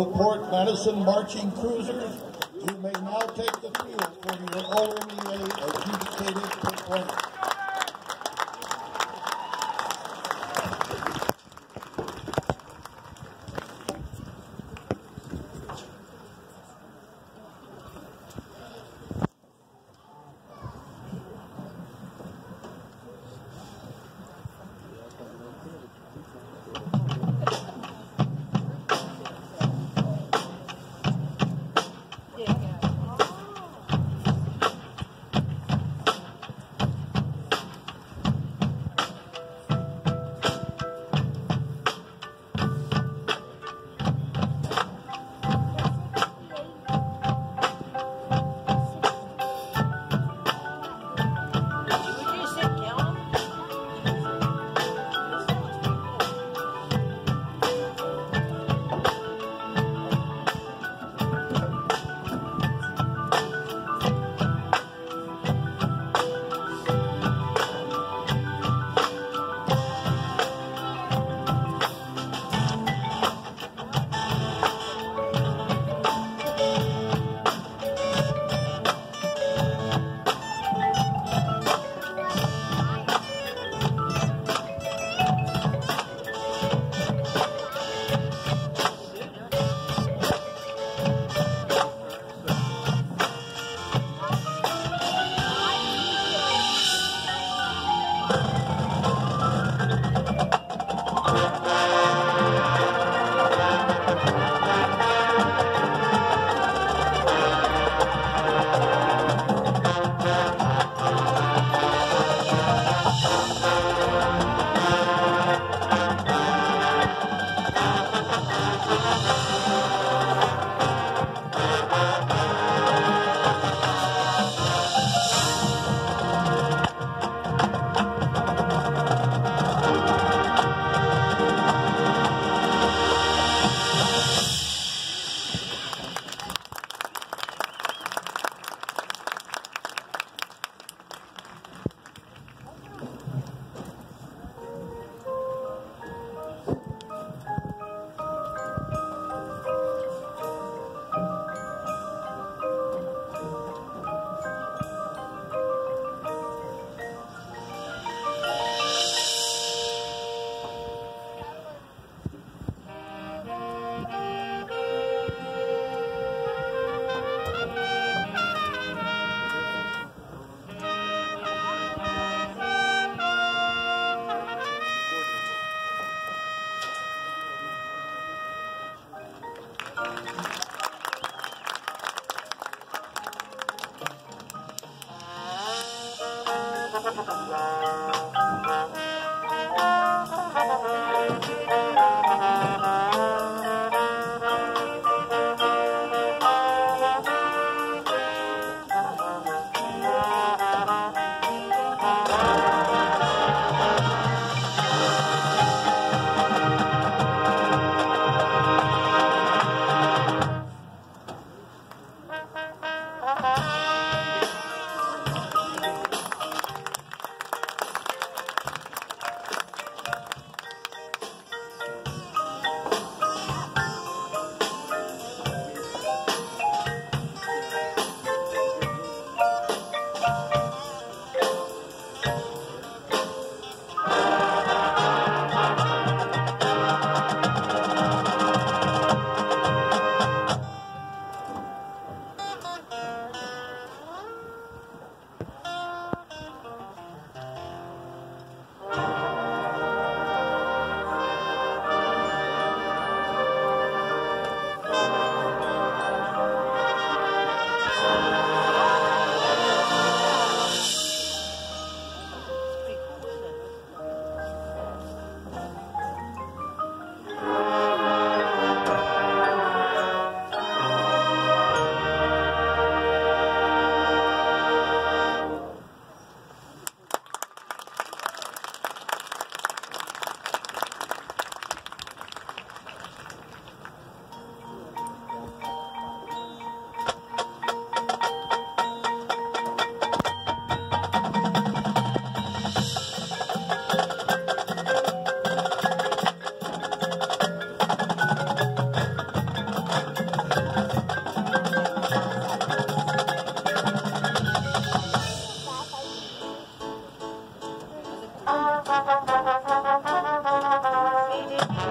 Oakport Madison Marching Cruisers, you may now take the field for your OMEA adjudicated performance. Yeah.